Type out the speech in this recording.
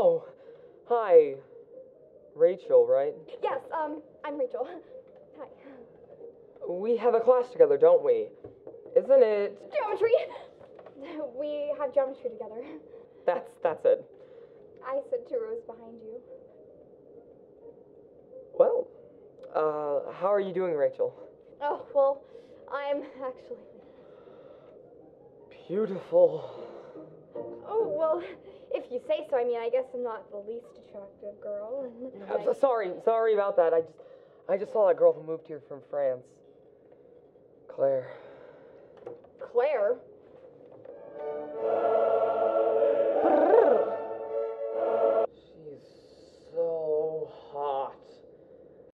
Oh, hi. Rachel, right? Yes, um, I'm Rachel. Hi. We have a class together, don't we? Isn't it? Geometry! We have geometry together. That's that's it. I sit two rows behind you. Well, uh, how are you doing, Rachel? Oh, well, I'm actually. Beautiful. Oh, well, if you say so. I mean, I guess I'm not the least attractive girl. I'm so sorry, sorry about that. I just, I just saw that girl who moved here from France. Claire. Claire?